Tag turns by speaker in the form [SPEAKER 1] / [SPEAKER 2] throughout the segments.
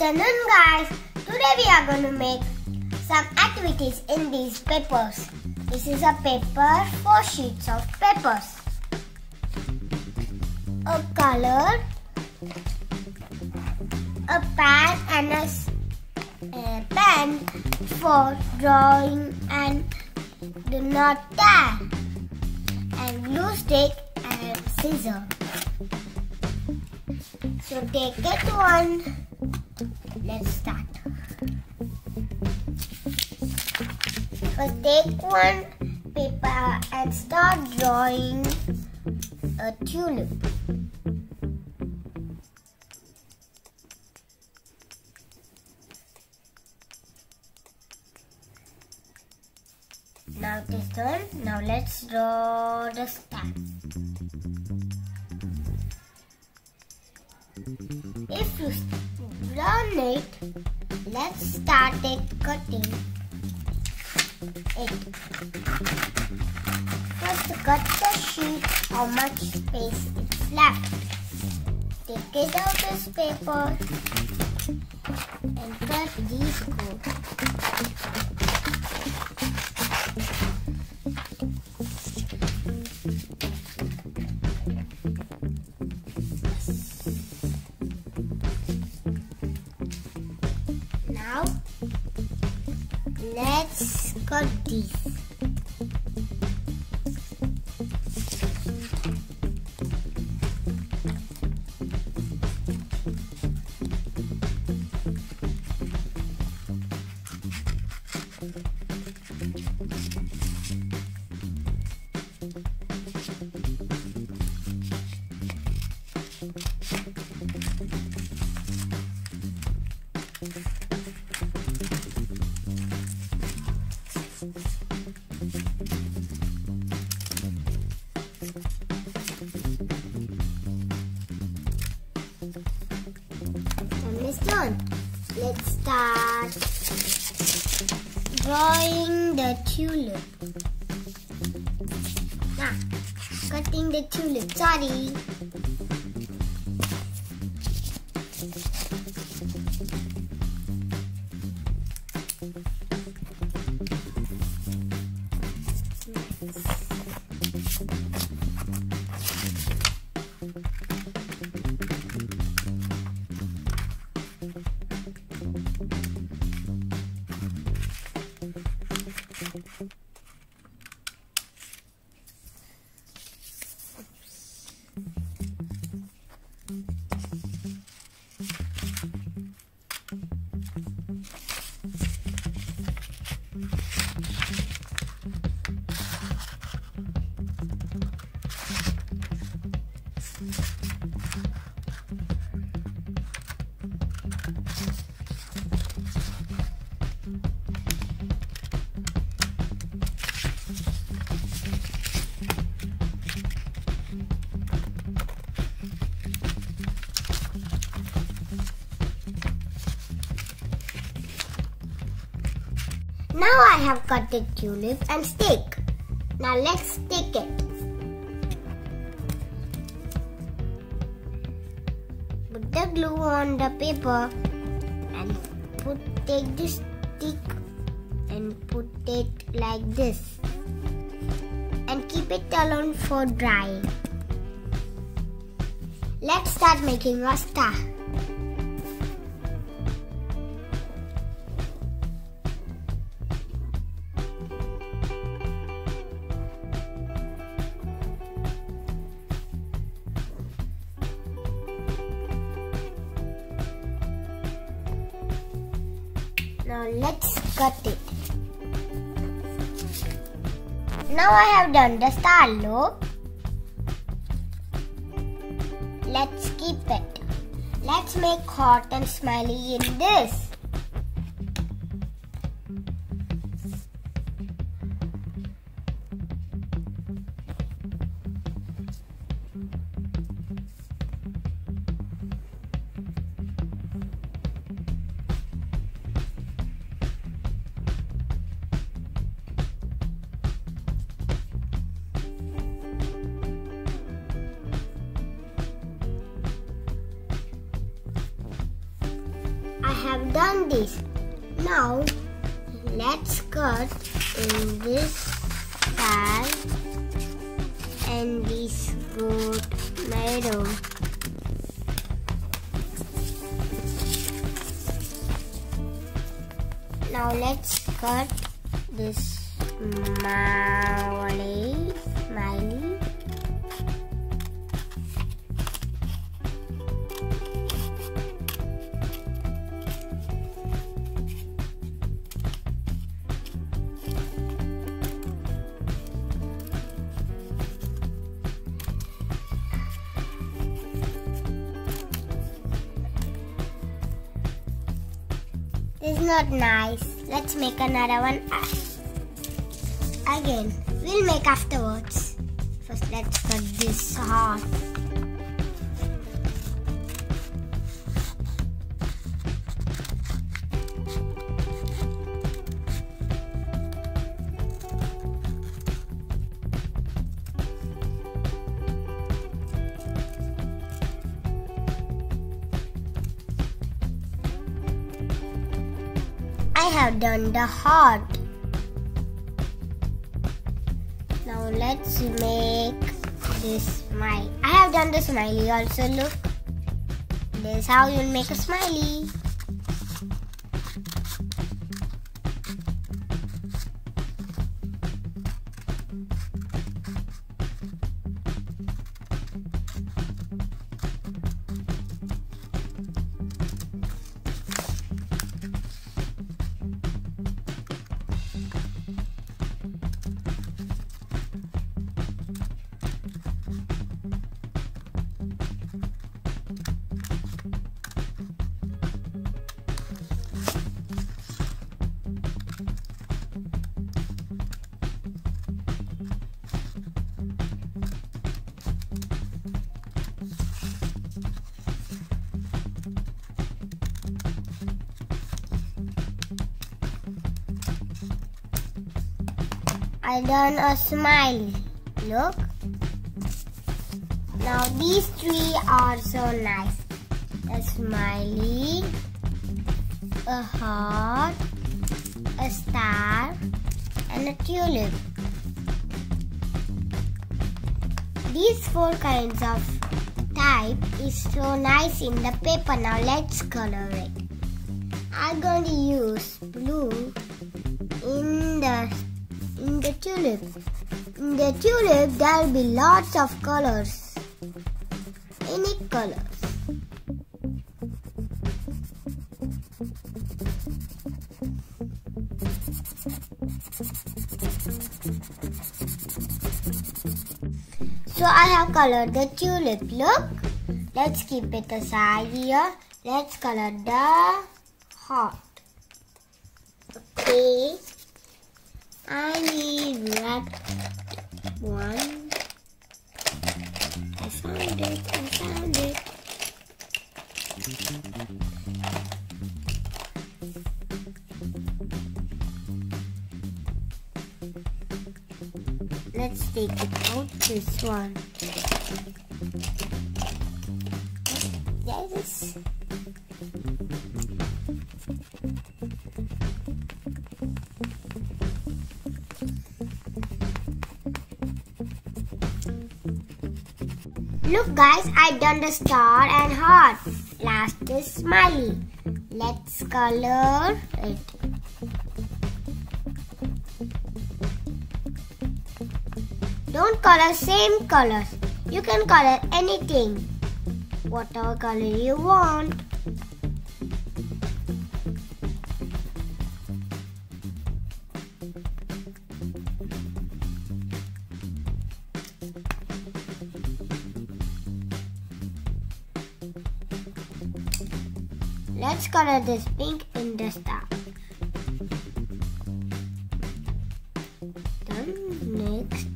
[SPEAKER 1] afternoon guys. Today we are going to make some activities in these papers. This is a paper, four sheets of papers. A color, a pen and a, a pen for drawing and the knot tie and glue stick and scissors. So take it one. Let's start. First take one paper and start drawing a tulip. Now this done. Now let's draw the star. If you done it, let's start it cutting it. First cut the sheet how much space is left. Take it out this paper and cut these good. Let's cut these. Done. Let's start drawing the tulip. Nah, cutting the tulip. Sorry. Now I have cut the tulip and stick. Now let's stick it. Put the glue on the paper and put take the stick and put it like this and keep it alone for drying. Let's start making a star. Now let's cut it. Now I have done the star look. Let's keep it. Let's make hot and smiley in this. Have done this. Now let's cut in this side and this good middle. Now let's cut this smiley not nice. Let's make another one. Again, we'll make afterwards. First, let's cut this heart. Have done the heart. Now let's make this smile. I have done the smiley also look. This is how you'll make a smiley. I done a smiley. Look. Now these three are so nice. A smiley, a heart, a star, and a tulip. These four kinds of type is so nice in the paper. Now let's color it. I'm going to use blue tulip. In the tulip, there will be lots of colors. Any colors. So I have colored the tulip. Look, let's keep it aside here. Let's color the heart. Okay. I need that one. I found it, I found it. Let's take it out this one. Look guys, I done the star and heart. Last is smiley. Let's color it. Don't color same colors. You can color anything. Whatever color you want. Let's color this pink in the star. Done. Next.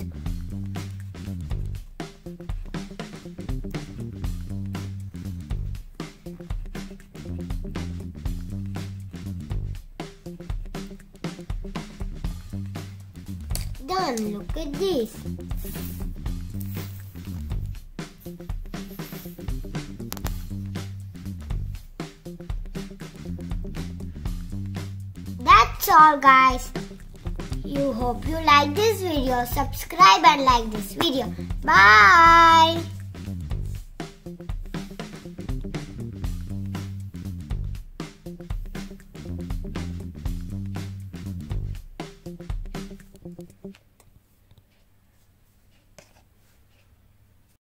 [SPEAKER 1] Done. Look at this. All guys. You hope you like this video. Subscribe and like this video. Bye.